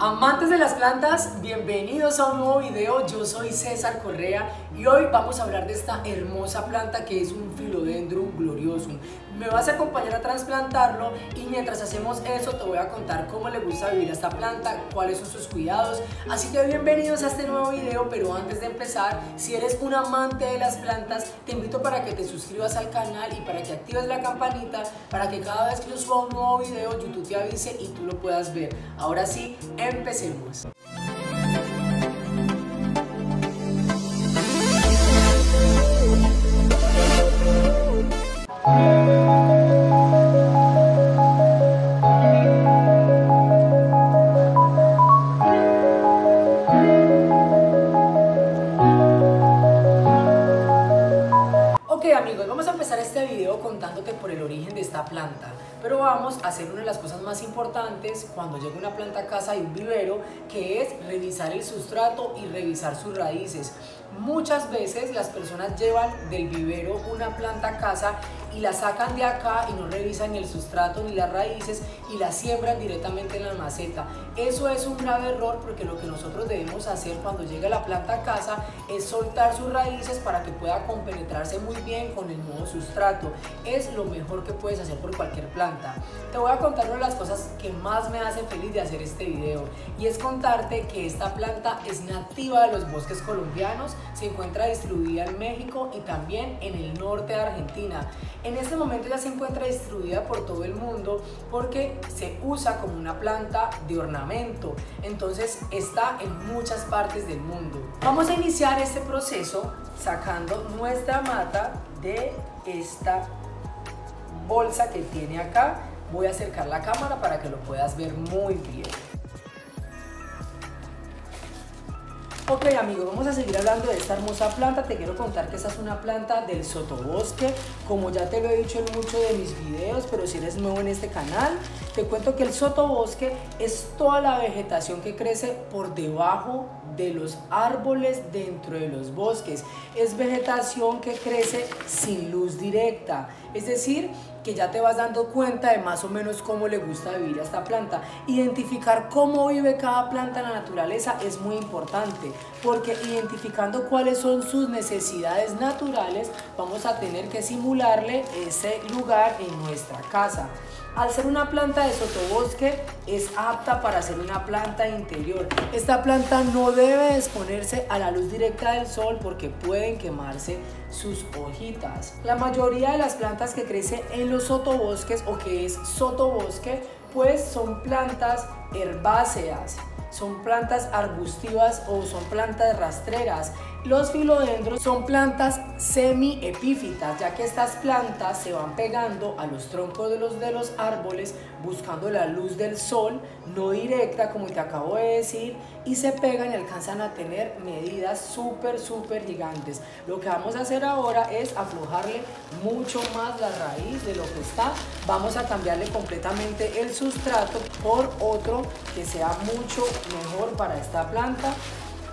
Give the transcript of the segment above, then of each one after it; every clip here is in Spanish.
Amantes de las plantas, bienvenidos a un nuevo video. Yo soy César Correa y hoy vamos a hablar de esta hermosa planta que es un Philodendron glorioso. Me vas a acompañar a trasplantarlo y mientras hacemos eso te voy a contar cómo le gusta vivir a esta planta, cuáles son sus cuidados. Así que bienvenidos a este nuevo video, pero antes de empezar, si eres un amante de las plantas, te invito para que te suscribas al canal y para que actives la campanita para que cada vez que yo suba un nuevo video YouTube te avise y tú lo puedas ver. Ahora sí, empecemos. Amigos, vamos a empezar este video contándote por el origen de esta planta, pero vamos a hacer una de las cosas más importantes cuando llega una planta a casa y un vivero, que es revisar el sustrato y revisar sus raíces. Muchas veces las personas llevan del vivero una planta a casa y la sacan de acá y no revisan el sustrato ni las raíces y la siembran directamente en la maceta. Eso es un grave error porque lo que nosotros debemos hacer cuando llega la planta a casa es soltar sus raíces para que pueda compenetrarse muy bien con el nuevo sustrato. Es lo mejor que puedes hacer por cualquier planta. Te voy a contar una de las cosas que más me hace feliz de hacer este video y es contarte que esta planta es nativa de los bosques colombianos, se encuentra distribuida en México y también en el norte de Argentina. En este momento ya se encuentra distribuida por todo el mundo porque se usa como una planta de ornamento, entonces está en muchas partes del mundo. Vamos a iniciar este proceso sacando nuestra mata de esta bolsa que tiene acá. Voy a acercar la cámara para que lo puedas ver muy bien. Ok amigos, vamos a seguir hablando de esta hermosa planta. Te quiero contar que esta es una planta del sotobosque. Como ya te lo he dicho en muchos de mis videos, pero si eres nuevo en este canal, te cuento que el sotobosque es toda la vegetación que crece por debajo de los árboles dentro de los bosques. Es vegetación que crece sin luz directa. Es decir, que ya te vas dando cuenta de más o menos cómo le gusta vivir a esta planta. Identificar cómo vive cada planta en la naturaleza es muy importante, porque identificando cuáles son sus necesidades naturales, vamos a tener que simularle ese lugar en nuestra casa. Al ser una planta de sotobosque, es apta para ser una planta interior. Esta planta no debe exponerse a la luz directa del sol porque pueden quemarse sus hojitas. La mayoría de las plantas que crecen en los sotobosques o que es sotobosque, pues son plantas herbáceas son plantas arbustivas o son plantas rastreras. Los filodendros son plantas semi-epífitas, ya que estas plantas se van pegando a los troncos de los, de los árboles buscando la luz del sol, no directa como te acabo de decir, y se pegan y alcanzan a tener medidas súper, súper gigantes. Lo que vamos a hacer ahora es aflojarle mucho más la raíz de lo que está. Vamos a cambiarle completamente el sustrato por otro que sea mucho mejor para esta planta.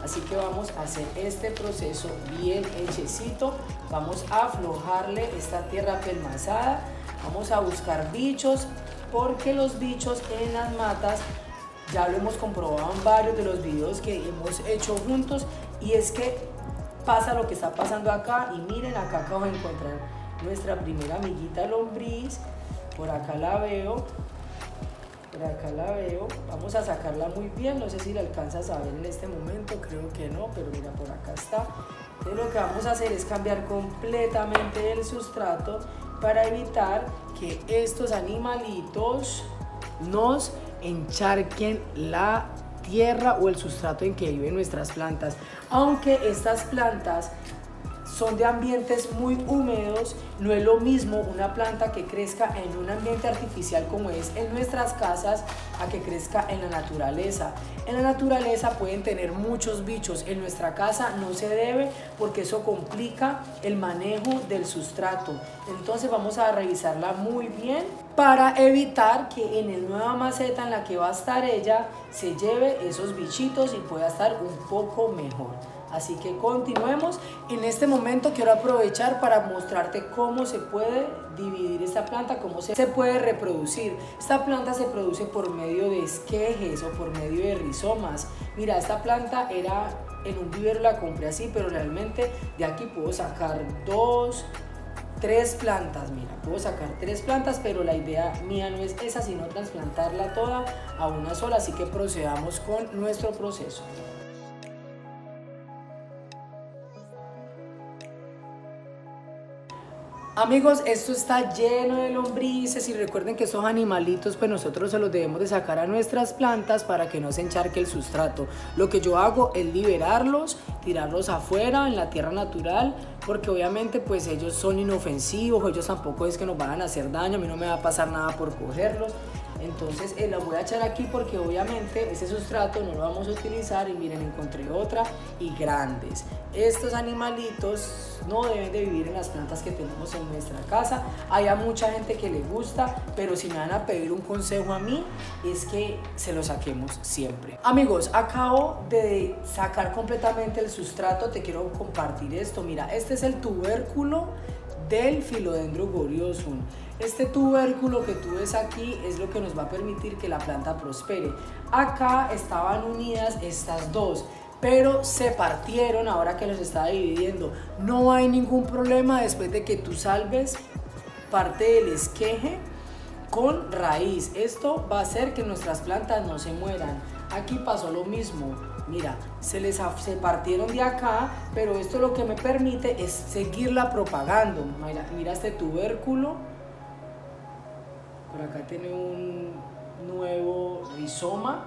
Así que vamos a hacer este proceso bien hechecito. Vamos a aflojarle esta tierra pelmazada. Vamos a buscar bichos porque los bichos en las matas ya lo hemos comprobado en varios de los videos que hemos hecho juntos y es que pasa lo que está pasando acá y miren acá acabo de encontrar nuestra primera amiguita lombriz por acá la veo por acá la veo. Vamos a sacarla muy bien. No sé si la alcanzas a ver en este momento creo que no pero mira por acá está. Entonces lo que vamos a hacer es cambiar completamente el sustrato para evitar que estos animalitos nos encharquen la tierra o el sustrato en que viven nuestras plantas. Aunque estas plantas son de ambientes muy húmedos, no es lo mismo una planta que crezca en un ambiente artificial como es en nuestras casas a que crezca en la naturaleza. En la naturaleza pueden tener muchos bichos, en nuestra casa no se debe porque eso complica el manejo del sustrato. Entonces vamos a revisarla muy bien para evitar que en el nueva maceta en la que va a estar ella se lleve esos bichitos y pueda estar un poco mejor. Así que continuemos. En este momento quiero aprovechar para mostrarte cómo se puede dividir esta planta, cómo se puede reproducir. Esta planta se produce por medio de esquejes o por medio de rizomas. Mira, esta planta era en un vivero la compré así, pero realmente de aquí puedo sacar dos, tres plantas, mira, puedo sacar tres plantas, pero la idea mía no es esa, sino trasplantarla toda a una sola, así que procedamos con nuestro proceso. Amigos, esto está lleno de lombrices y recuerden que estos animalitos pues nosotros se los debemos de sacar a nuestras plantas para que no se encharque el sustrato. Lo que yo hago es liberarlos, tirarlos afuera en la tierra natural porque obviamente pues ellos son inofensivos, ellos tampoco es que nos van a hacer daño, a mí no me va a pasar nada por cogerlos. Entonces eh, la voy a echar aquí porque obviamente ese sustrato no lo vamos a utilizar y miren encontré otra y grandes. Estos animalitos no deben de vivir en las plantas que tenemos en nuestra casa. Hay a mucha gente que le gusta, pero si me van a pedir un consejo a mí es que se lo saquemos siempre. Amigos, acabo de sacar completamente el sustrato, te quiero compartir esto. Mira, este es el tubérculo del Philodendron goriosum. Este tubérculo que tú ves aquí es lo que nos va a permitir que la planta prospere. Acá estaban unidas estas dos, pero se partieron ahora que los está dividiendo. No hay ningún problema después de que tú salves parte del esqueje con raíz. Esto va a hacer que nuestras plantas no se mueran. Aquí pasó lo mismo. Mira, se les se partieron de acá, pero esto lo que me permite es seguirla propagando. Mira, mira este tubérculo por acá tiene un nuevo rizoma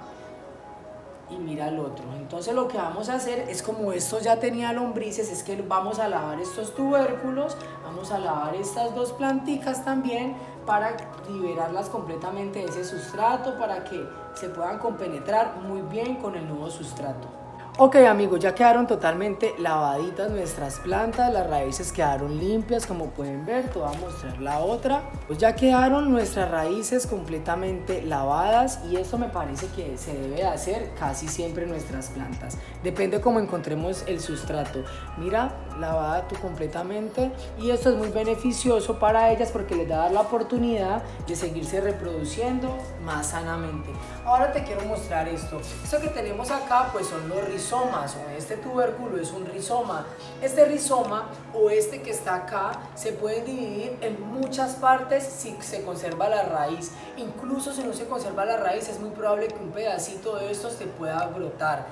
y mira el otro. Entonces lo que vamos a hacer es como esto ya tenía lombrices, es que vamos a lavar estos tubérculos, vamos a lavar estas dos planticas también para liberarlas completamente de ese sustrato, para que se puedan compenetrar muy bien con el nuevo sustrato. Ok amigos, ya quedaron totalmente lavaditas nuestras plantas, las raíces quedaron limpias como pueden ver, te voy a mostrar la otra. Pues ya quedaron nuestras raíces completamente lavadas y esto me parece que se debe hacer casi siempre en nuestras plantas. Depende cómo encontremos el sustrato. Mira, lavada tú completamente y esto es muy beneficioso para ellas porque les da la oportunidad de seguirse reproduciendo más sanamente. Ahora te quiero mostrar esto. Esto que tenemos acá pues son los rizomas o este tubérculo es un rizoma. Este rizoma o este que está acá se puede dividir en muchas partes si se conserva la raíz. Incluso si no se conserva la raíz es muy probable que un pedacito de estos te pueda brotar.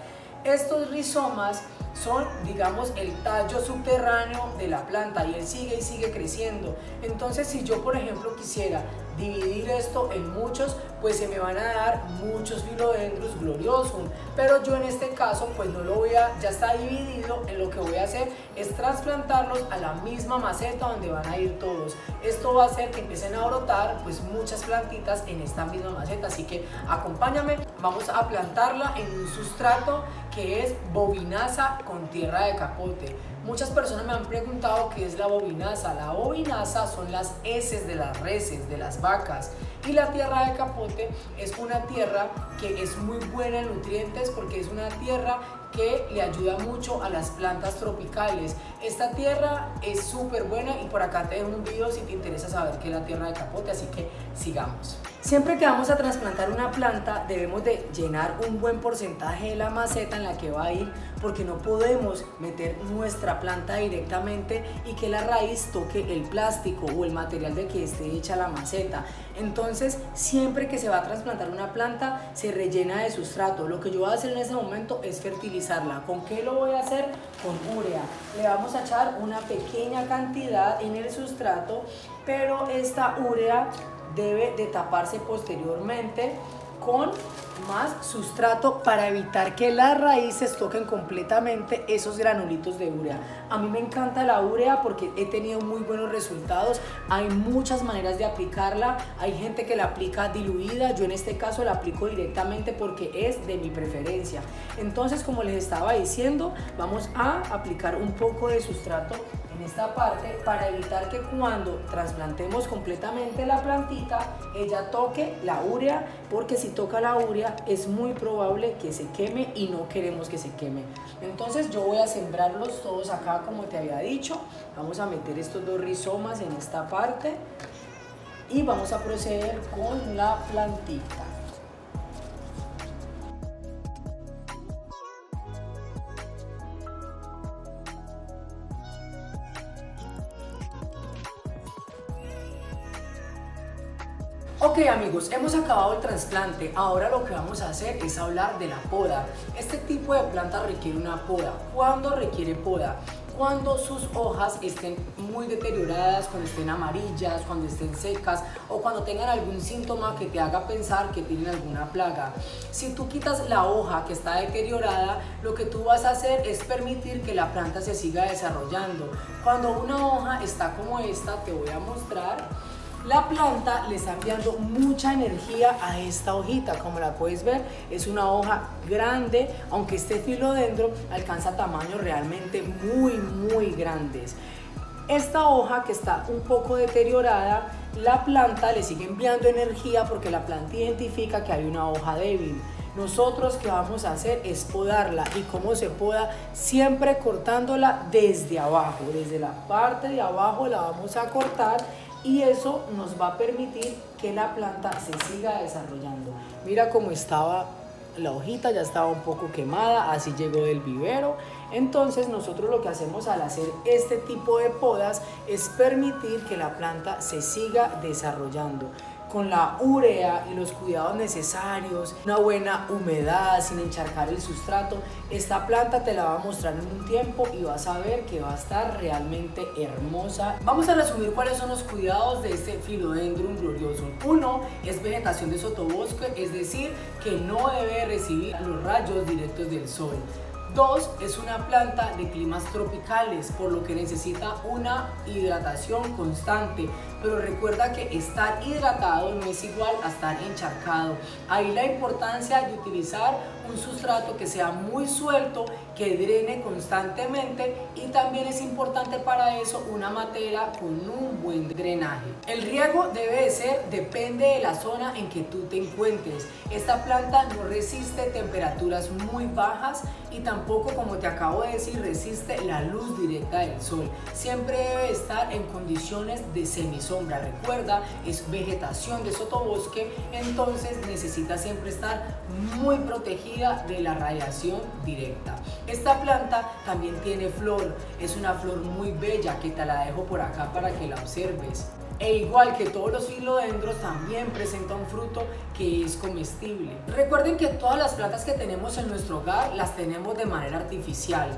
Estos rizomas son, digamos, el tallo subterráneo de la planta y él sigue y sigue creciendo. Entonces, si yo, por ejemplo, quisiera dividir esto en muchos, pues se me van a dar muchos filodendros gloriosos. Pero yo en este caso, pues no lo voy a, ya está dividido, en lo que voy a hacer es trasplantarlos a la misma maceta donde van a ir todos. Esto va a hacer que empiecen a brotar pues muchas plantitas en esta misma maceta, así que acompáñame, vamos a plantarla en un sustrato que es bobinaza con tierra de capote. Muchas personas me han preguntado qué es la bobinaza. La bobinaza son las heces de las reses, de las vacas. Y la tierra de capote es una tierra que es muy buena en nutrientes porque es una tierra que le ayuda mucho a las plantas tropicales. Esta tierra es súper buena y por acá te dejo un video si te interesa saber qué es la tierra de capote, así que sigamos. Siempre que vamos a trasplantar una planta debemos de llenar un buen porcentaje de la maceta en la que va a ir porque no podemos meter nuestra planta directamente y que la raíz toque el plástico o el material de que esté hecha la maceta. Entonces siempre que se va a trasplantar una planta se rellena de sustrato. Lo que yo voy a hacer en ese momento es ¿Con qué lo voy a hacer? Con urea. Le vamos a echar una pequeña cantidad en el sustrato pero esta urea debe de taparse posteriormente con más sustrato para evitar que las raíces toquen completamente esos granulitos de urea. A mí me encanta la urea porque he tenido muy buenos resultados. Hay muchas maneras de aplicarla. Hay gente que la aplica diluida. Yo en este caso la aplico directamente porque es de mi preferencia. Entonces, como les estaba diciendo, vamos a aplicar un poco de sustrato esta parte para evitar que cuando trasplantemos completamente la plantita ella toque la urea porque si toca la urea es muy probable que se queme y no queremos que se queme. Entonces yo voy a sembrarlos todos acá como te había dicho. Vamos a meter estos dos rizomas en esta parte y vamos a proceder con la plantita Ok amigos, hemos acabado el trasplante. Ahora lo que vamos a hacer es hablar de la poda. Este tipo de planta requiere una poda. ¿Cuándo requiere poda? Cuando sus hojas estén muy deterioradas, cuando estén amarillas, cuando estén secas o cuando tengan algún síntoma que te haga pensar que tienen alguna plaga. Si tú quitas la hoja que está deteriorada, lo que tú vas a hacer es permitir que la planta se siga desarrollando. Cuando una hoja está como esta, te voy a mostrar, la planta le está enviando mucha energía a esta hojita, como la puedes ver, es una hoja grande, aunque este filodendro alcanza tamaños realmente muy, muy grandes. Esta hoja que está un poco deteriorada, la planta le sigue enviando energía porque la planta identifica que hay una hoja débil. Nosotros que vamos a hacer es podarla. Y cómo se poda, siempre cortándola desde abajo, desde la parte de abajo la vamos a cortar y eso nos va a permitir que la planta se siga desarrollando. Mira cómo estaba la hojita, ya estaba un poco quemada, así llegó del vivero. Entonces nosotros lo que hacemos al hacer este tipo de podas es permitir que la planta se siga desarrollando con la urea y los cuidados necesarios, una buena humedad sin encharcar el sustrato, esta planta te la va a mostrar en un tiempo y vas a ver que va a estar realmente hermosa. Vamos a resumir cuáles son los cuidados de este Philodendron glorioso. Uno es vegetación de sotobosque, es decir, que no debe recibir los rayos directos del sol. Dos, es una planta de climas tropicales, por lo que necesita una hidratación constante. Pero recuerda que estar hidratado no es igual a estar encharcado. Ahí la importancia de utilizar un sustrato que sea muy suelto, que drene constantemente y también es importante para eso una matera con un buen drenaje. El riego debe de ser, depende de la zona en que tú te encuentres. Esta planta no resiste temperaturas muy bajas y tampoco, como te acabo de decir, resiste la luz directa del sol. Siempre debe estar en condiciones de semisombra. Recuerda, es vegetación de sotobosque, entonces necesita siempre estar muy protegida de la radiación directa. Esta planta también tiene flor, es una flor muy bella que te la dejo por acá para que la observes. E igual que todos los filodendros, también presenta un fruto que es comestible. Recuerden que todas las plantas que tenemos en nuestro hogar las tenemos de manera artificial.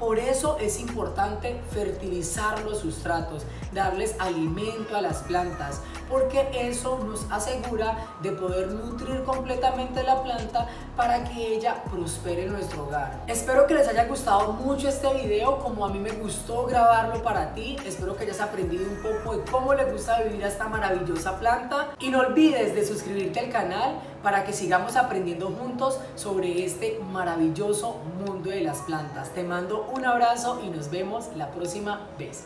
Por eso es importante fertilizar los sustratos, darles alimento a las plantas, porque eso nos asegura de poder nutrir completamente la planta para que ella prospere en nuestro hogar. Espero que les haya gustado mucho este video, como a mí me gustó grabarlo para ti. Espero que hayas aprendido un poco de cómo le gusta vivir a esta maravillosa planta. Y no olvides de suscribirte al canal para que sigamos aprendiendo juntos sobre este maravilloso mundo de las plantas. Te mando un abrazo y nos vemos la próxima vez.